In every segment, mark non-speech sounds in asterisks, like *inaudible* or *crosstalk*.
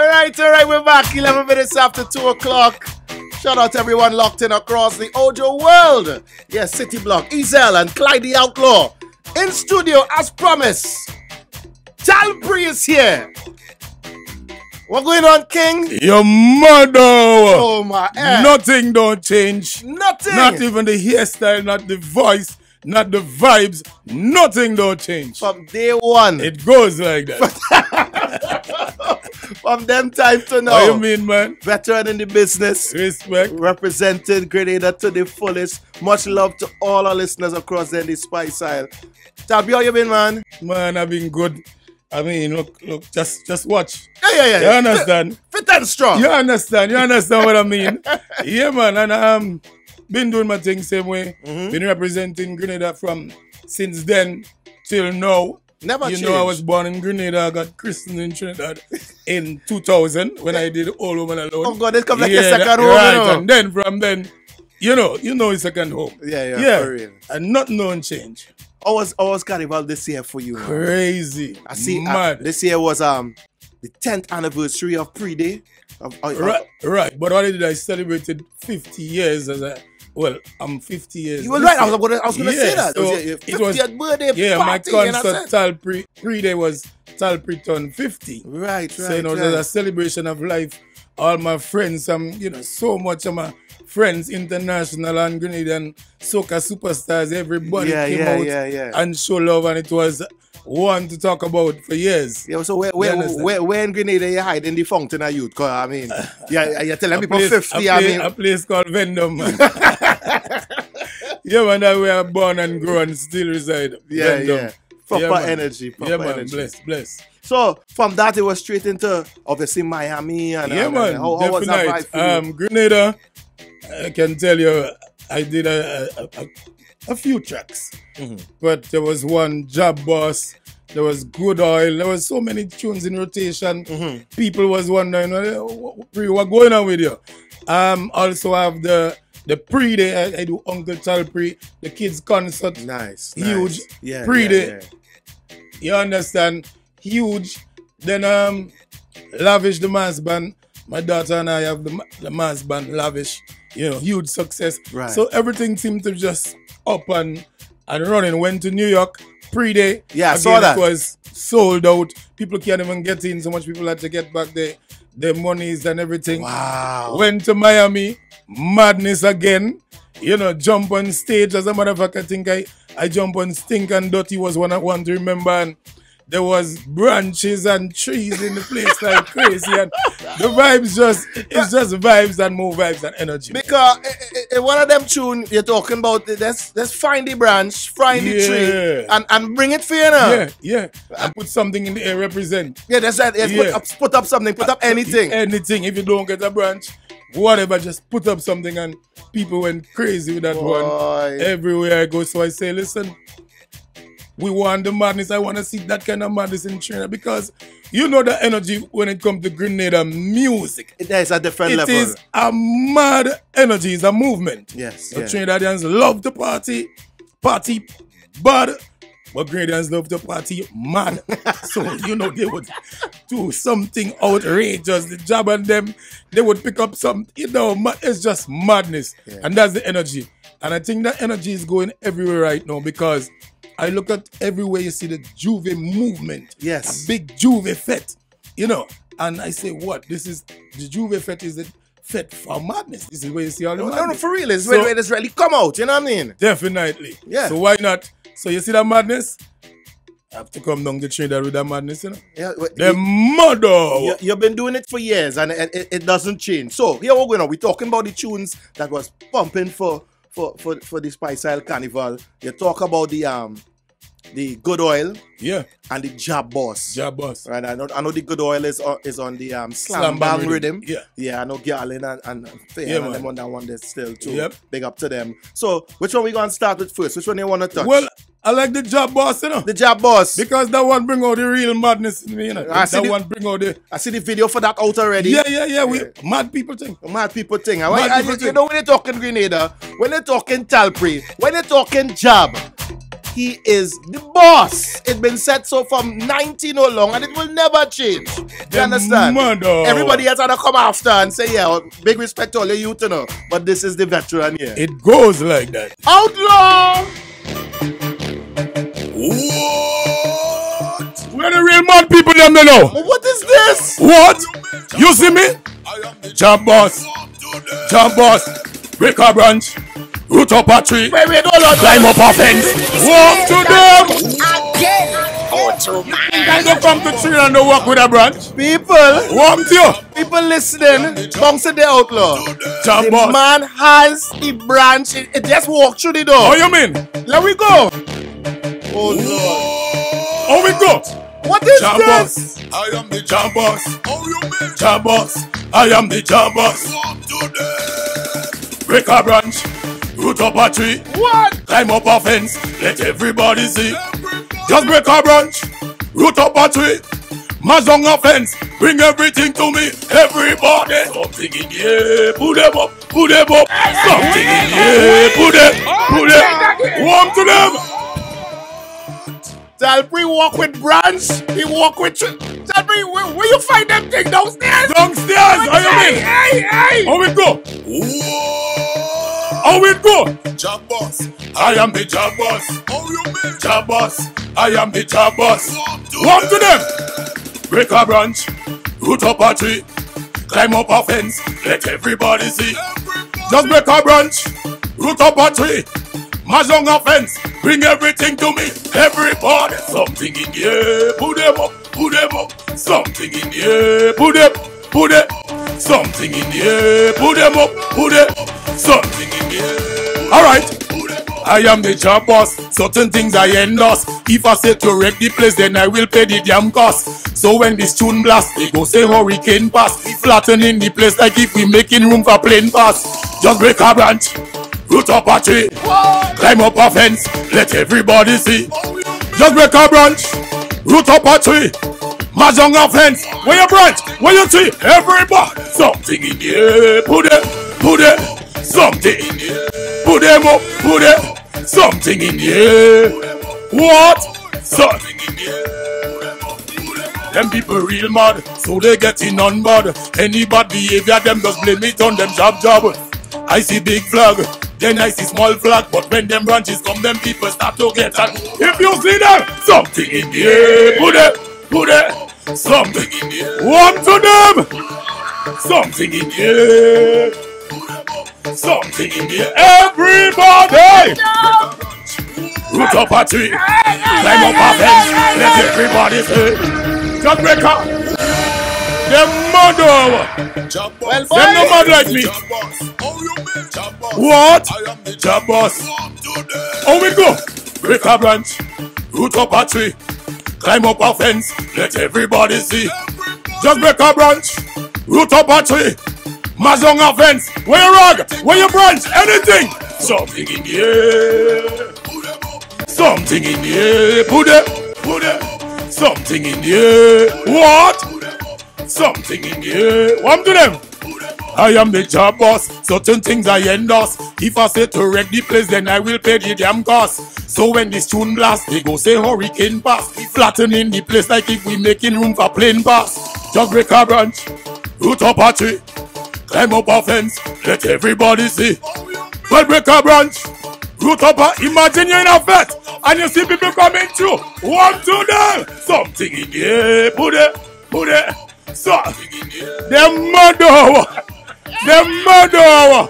All right, all right, we're back. 11 minutes after 2 o'clock. Shout out to everyone locked in across the Ojo world. Yes, City Block, Ezel, and Clyde the Outlaw. In studio, as promised. Tallpree is here. What going on, King? Your mother. Oh my eh. Nothing don't change. Nothing. Not even the hairstyle, not the voice, not the vibes. Nothing don't change. From day one. It goes like that. *laughs* From them time to now. What you mean, man? Veteran in the business. Respect. Representing Grenada to the fullest. Much love to all our listeners across the Spice Isle. Tabby, how you been, man? Man, I've been good. I mean, look, look, just just watch. Yeah, yeah, yeah. You understand? Fit, fit and strong. You understand? You understand what I mean? *laughs* yeah, man. And I um, been doing my thing same way. Mm-hmm. Been representing Grenada from since then till now. Never you changed. know, I was born in Grenada. I got christened in Trinidad in 2000 when I did All Woman Alone. Oh God, this come like a second that- home, Right, you know. and then from then, you know, you know, it's second home. Yeah, yeah, yeah. for real. And not known change. How was, how was Carnival this year for you? man? Crazy. I see. Mad. this year was um the 10th anniversary of Pre-Day. Of, of- of- right, right. But what I did, I celebrated 50 years as a, well, I'm 50 years. You were right. I was gonna, I was gonna say Yeah, that. It was your, your it was- 50th birthday Yeah, my party. you know what I'm concert saying? Tal pre day was Tallpree turn 50. Right, right, So you know, right. there's a celebration of life. All my friends, um, you know, so much of my friends, international and Grenadian soca superstars, everybody Yeah, came yeah, out yeah, yeah. and show love, and it was one to talk about for years. Yeah, so where where, where, where in Grenada you hide in the fountain of youth? Cause I mean, *laughs* yeah, you're telling people place, 50. a I place- mean, a place called Vendome. *laughs* yeah, man, that we are born and grown still reside. yeah, Vendome. yeah. Proper man. energy, proper yeah, man, energy. bless, bless. So from that, it was straight into obviously Miami and Yeah, man, and how, how was that you? Um, Grenada, I can tell you, I did a, a, a, few tracks, Mm-hmm. but there was one Jab Boss, there was Good Oil, there was so many tunes in rotation. Mm-hmm. People was wondering, "What- going on with you? Um, also have the the pre day, I, I do Uncle Tallpree, the kids concert, nice, huge nice. yeah, pre-day. yeah, yeah. you understand? Huge. Then um Lavish the mass band. My daughter and I have the, the mass band Lavish. You know, huge success. Right. So everything seemed to just up and and running. Went to New York pre-day. Yeah, I Again, saw that. It was sold out. People can't even get in. So much people had to get back their their monies and everything. Wow. Went to Miami, madness again. You know, jump on stage. As a matter of fact, I think I, I jump on Stink and Dirty was one I want to remember. And there was branches and trees in the place like crazy. And the vibes just, it's just vibes and more vibes and energy. Because eh, eh, one of them tune you're talking about, let's let's find the branch, find the tree, and, and bring it for you now. Yeah, yeah. And put something in the air, represent. Yeah, that's right. Yes, Yeah. Put, up, put up something, put up anything. Anything. If you don't get a branch, whatever, just put up something. And people went crazy with that one. Everywhere I go. So I say, listen, we want the madness. I want to see that kind of madness in Trinidad because you know the energy when it comes to Grenada music. There's a different It level. is a mad energy. It's a movement. Yes, The yeah. Trinidadians love to party, party bad, but Grenadians love to party mad. *laughs* so, you know, they would do something outrageous. The job on them, they would pick up some, you know, it's just madness. And that's the energy. And I think that energy is going everywhere right now because I look at everywhere you see the J'ouvert movement. Yes. A big J'ouvert fete, you know. And I say, what? This is, the J'ouvert fete is the fete for madness. This is where you see all the no, madness. no, for real. It's So- when it's really come out. You know what I mean? Definitely. Yeah. So why not? So you see that madness? I have to come down to Trinidad with that madness, you know? Yeah. well, The mother. You, you've been doing it for years and it, it, it doesn't change. So here we're going on. We're talking about the tunes that was pumping for for for, for the Spice Isle Carnival. You talk about the um the good oil Yeah. and the jab boss. jab boss. Right, I know, I know the good oil is on, is on the um, slam, Slam bang bang rhythm. rhythm, yeah. yeah, I know Garlin and and Faye Yeah, and them on that one there still too. Yep. Big up to them. So, which one we gonna start with first? Which one you wanna touch? Well, I like the jab boss, you know? the jab boss. because that one bring out the real madness in me, you know? I see that the- one bring out the... I see the video for that out already. Yeah, yeah, yeah. We mad people thing. Mad people thing. Mad and people you, you thing. know when you're talking Grenada, when they're talking Tallpree, when they're talking Jab, he is the boss. It's been said so from 19 or long, and it will never change. You The understand? mother. Everybody else had to come after and say, yeah, big respect to all the youth, you know. But this is the veteran here. It goes like that. Outlaw! What? Where the real mad people them they know? What is this? What? You see me? Jump boss. Jump boss. Break a branch. Root up a tree. Wait, wait, hold on. Climb up a fence. Walk to them. Can you come to tree and don't walk with a branch? People, Walk to you. people listening, bounce to the outlaw. Jump The boss. man has the branch. It, it just walk through the door. What you mean? Let we go. Oh Lord. How we go? What is Jump this? boss. I am the jump boss. Jump boss. I am the jump boss. Break a branch. Root up a tree. What? Climb up a fence. Let everybody see. Just break a branch. Root up a tree. Mazong a fence. Bring everything to me. Everybody. Something in here. Put them up. Put them up. Something in here. Put them. Oh, Put them. Warm to them. Dalbury walk with branch. He walk with. Dalbury, where, where you find them thing downstairs? Downstairs. How you mean? Hey, hey. How we go? How we go? Job boss. I am the job boss. How you mean? Job boss. I am the job boss. Walk to Walk to them. Break a branch. Root up a tree. Climb up a fence. Let everybody see. Just break a branch. Root up a tree. Mahjong a fence. Bring everything to me. Everybody. Something in here. Put them up. Put them up. Something in here. Put them. Put it. Something in here. Put them up. Put it. Something in here. All right. I am the job boss. Certain things I endorse. If I say to wreck the place, then I will pay the damn cost. So when this tune blast, they go say hurricane pass. Flattening the place like if we making room for plane pass. Just break a branch, root up a tree, climb up a fence, let everybody see. Just break a branch, root up a tree, mahjong a fence. Where you branch? Where you tree? Everybody. Something in here, put it, put it. Something in here, put them up, put it. Something in here. What? Something in here. Them people real mad, so they getting on bad. Any bad behavior, them just blame it on them job job. I see big flag, then I see small flag. But when them branches come, them people start to get on. If you see them, something in the air, put it, put it, something in the air. One to them, something in the air. Something in the air. Everybody! Root up a tree, climb up a fence, let everybody see. Just break up. Them. Job Well. Them no mad like me. Job boss. How you mean? Job boss. What? Job boss. Walk to them. How we go? Break a branch, root up a tree, climb up a fence, let everybody see. Just break a branch, root up a tree, mahjong a fence. Where you rug? Where you branch? Anything? Something in the air. Something in the air. Put it, put it. Something in the air. What? Something in the air. One to them. I am the job boss. Certain things I endorse. If I say to wreck the place, then I will pay the damn cost. So when this tune blast, they go say hurricane pass. Flattening the place like if we making room for plane pass. Just break a branch, root up a tree, climb up a fence, let everybody see. Well, a branch, root up a. Imagine you're in a vet and you see people coming through. One to them. Something in the air. Put it, put it. In the. Them mother. Them mother.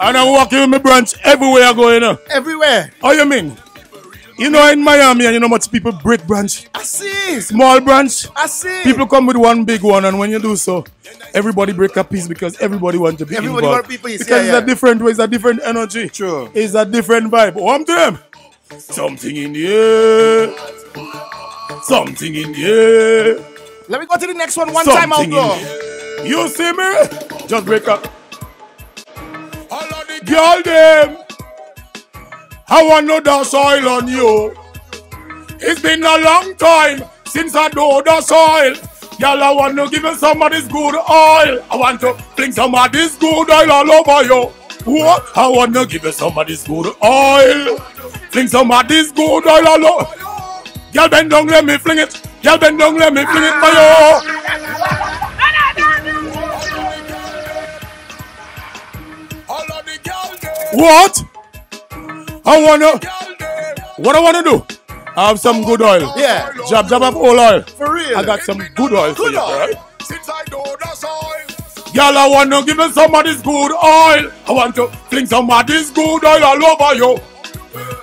And I'm walking with my branch everywhere I go, you know. Everywhere. How you mean? You know, in Miami, and you know much people break branch. I see. Small branch. I see. People come with one big one, and when you do so, everybody break a piece because everybody wants to be Everybody involved. want piece, because yeah, it's yeah. a different way, it's a different energy. True. It's a different vibe. One to them. Something in the air. Something in the air. Let me go to the next one. One Something time in outlaw. You see me? Just break up. All of the Girl, them. I want no dance oil on you. It's been a long time since I do the soil. Girl, I want to give you some of this good oil. I want to fling some of this good oil all over you. What? I wanna give you some of this good oil. Fling some of this good oil all over. Girl bend down, let me fling it. Girl bend down, let me fling it for you. All of the girl them. What? I wanna. What I wanna do? I have some good oil. Yeah. Jab jab of oil oil. For real. I got some good oil for you, right? Since I know that's all. Girl, I wanna give you some of this good oil. I want to fling somebody's good oil all over you.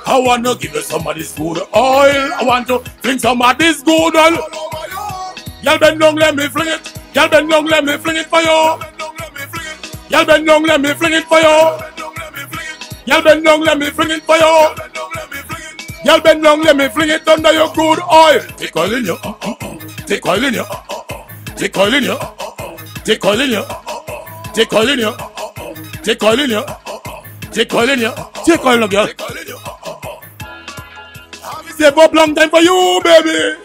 I wanna give you some of this good oil. I want to fling some of this good oil. You. Girl, bend down, let me fling it. Girl, bend down, let me fling it for you. Girl, bend down, let me fling it for you. Girl, bend down, let me fling it for you. Girl, bend down, let me fling it under your good oil. Take oil in you. uh, uh, uh. Take oil in you. Uh, uh, uh. Take oil in you. Take oil in you. Take oil in you. Take oil in you. Take oil in you. Take oil, in you. Uh, uh, uh. Save up long time for you, baby.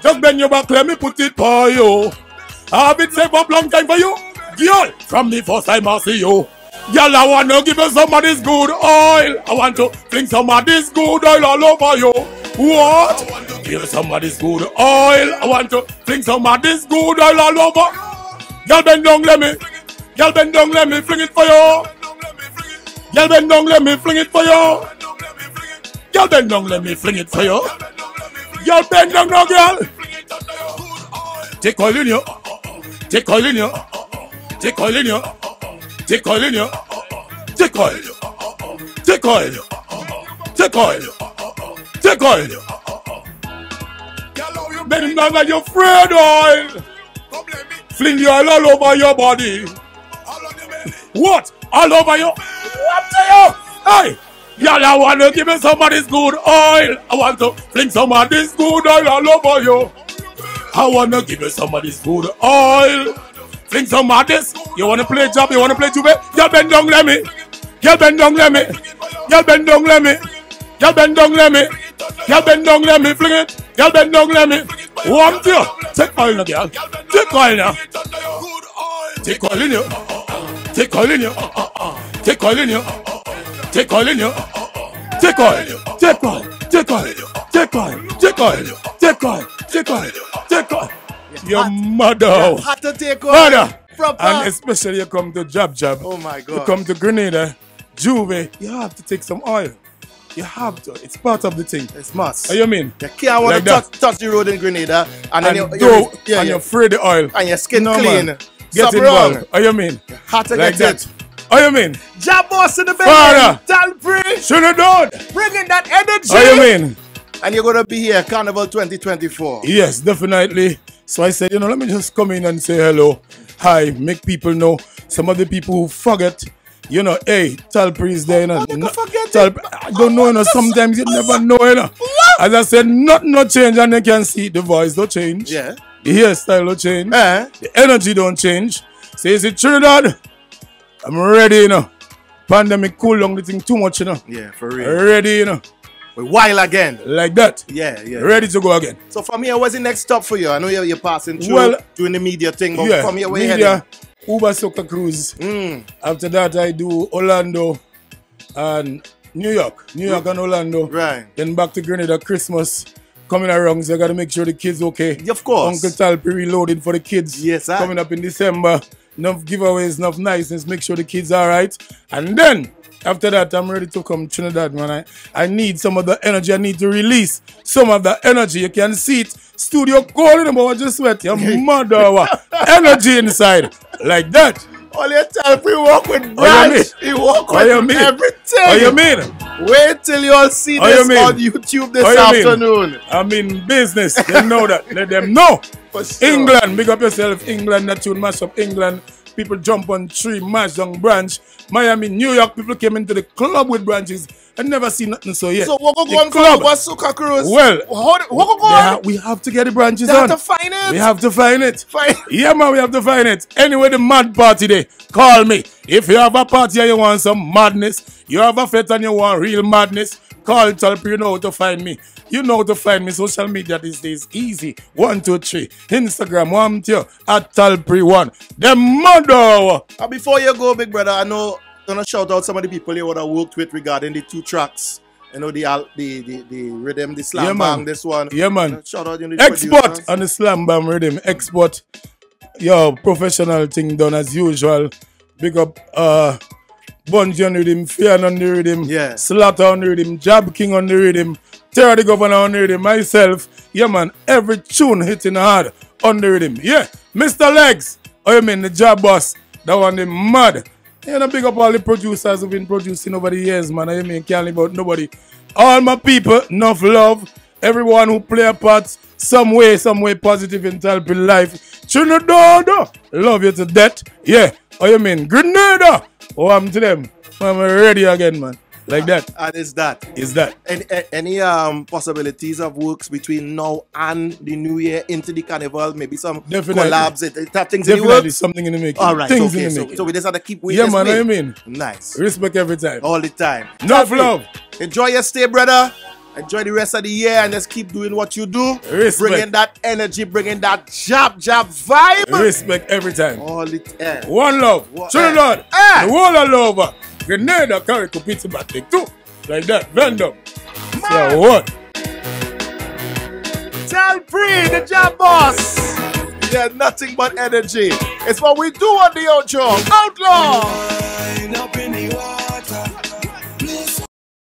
Just bend your back, let me put it for you. I've it save up long time for you. Girl, from the first time I see you. Girl, I want to give you some of this good oil. I want to fling some of this good oil all over you. What? Give you some of this good oil. I want to fling some of this good oil all over. Girl, bend down, let me. Girl, bend down, let me fling it for you. Girl, bend down, let me fling it for you. Girl, bend down, let me fling it for you. Girl, bend down now, girl. Take oil in you. Take oil in you. Take oil in you. Take oil in you. Take oil. Take oil. Take oil. Take oil. Bend down like you're afraid oil. Fling the oil all over your body. Your. What? All over you? What to you? Hey! Y'all, I want to give you some of this good oil. I want to fling some of this good oil all over you. I want to give you some of this good oil. Fling some of this. You want to play job? You want to play jube? Y'all bend down, let me. Y'all bend down, let me. Y'all bend down, let me. Y'all bend down, let me. Y'all bend down, let me. Fling it. Y'all bend down, let me. One, two. Take oil now, girl. Take oil now. Take oil in you. Take oil in you. Take oil in you. Take oil in you. Take oil. Take oil. Take oil. Take oil. Take oil. Take oil. Take oil. Take oil. Your mother. You had to take oil. Proper. And especially you come to Jab Jab. Oh my God. You come to Grenada, J'ouvert. You have to take some oil. You have to. It's part of the thing. It's must. What you mean? You can't want Like to touch, touch the road in Grenada and then And you, do, you, yeah, and you're afraid the oil. and your skin No, clean. man. Get Something involved. wrong. What you mean? Had to Like get that. it. What you mean? Jab boss in the building. Father. Tallpree. Should have done. Bringing that energy. What you mean? And you're gonna be here Carnival 2024. Yes, definitely. So I said, you know, let me just come in and say hello. Hi, make people know. Some of the people who forget, you know, hey, Tallpree is there, you know. How they No- go forget Talp- it? I don't know, you know, sometimes you never know, you know. As I said, nothing no change and you can see the voice don't change. Yeah. The hairstyle don't change. Eh? The energy don't change. Say, is it Trinidad? I'm ready, you know. Pandemic cool down the thing too much, you know. Yeah, for real. Ready, you know. We while again. Like that. Yeah, yeah. Ready to go again. So from here, what's the next stop for you? I know you're, you're passing through Well, doing the media thing, but yeah, from here, where you media, heading? Uber Soca Cruise. Mm. After that, I do Orlando and New York. New York and Orlando. Right. Then back to Grenada Christmas. Coming around, so I gotta make sure the kids okay. Yeah, of course. Uncle Tallpree reloading for the kids. Yes, I- Coming up in December. Enough giveaways, enough niceness. Make sure the kids are right. And then after that, I'm ready to come Trinidad, man. I, I need some of the energy. I need to release some of the energy. You can see it. Studio calling them, but just sweat. Your *laughs* mother, energy inside. Like that. All your time we walk oh, oh, with you branch. mean? He walk you with mean? everything. What you mean? Wait till you all see you this mean? on YouTube this you mean? afternoon. I'm in business. They know that. Let them know. Sure. England, big up yourself. England, that tune mash up England. People jump on tree, mash down branch. Miami, New York, people came into the club with branches. I never seen nothing so yet. So what go on club. Uber Soca Cruise? Well, How, what go on? we have to get the branches They have to find it. We have to find it. Find- *laughs* Yeah, man, we have to find it. Anyway, the mad party day. Call me. If you have a party and you want some madness, you have a fete and you want real madness, call Talp. You know how to find me. You know how to find me. Social media these days easy. One, two, three. Instagram, one, two, at Tallpree one. The mother. And before you go, big brother, I know gonna shout out some of the people you would have worked with regarding the two tracks. You know the the the, the rhythm, the slam Yeah, bang, this one. Yeah, man. Shout out you know, the Export on the slam bam rhythm. Export. Yo, professional thing done as usual. Big up uh Bungie on the rhythm, Fian on the rhythm, Yeah. Slaughter on the rhythm, Jab King on the rhythm, Terror the Governor on the rhythm, myself. Yeah man, every tune hitting hard on the rhythm. Yeah, Mr. Legs. Oh you mean the Jab boss? That one the mad. You know, big up all the producers who've been producing over the years, man. I mean, can't leave out nobody. All my people, enough love. Everyone who play a part, some way, some way positive in Tallpree life. Trinidad, love you to death. Yeah. Oh, you mean Grenada? Oh, I'm to them. I'm ready again, man. Like that. *laughs* And it's that. Is that? Any, any um possibilities of works between now and the new year into the carnival? Maybe some Definitely. collabs, it, things in the Definitely works. something in the making. All right, Things okay. in the So, making. so we just have to keep waiting. yeah, man, I mean. nice Respect every time. all the time. Enough love. Enjoy your stay, brother. Enjoy the rest of the year and just keep doing what you do. Respect. Bringing that energy, bringing that jab jab vibe. Respect every time. All the time. One love. What- Trinidad. eh. The whole of love. Grenada carry compete back too. Like that. Random. Man. So what? Tell free the jab boss. Yeah, nothing but energy. It's what we do on the Ojo. Outlaw. Wind up in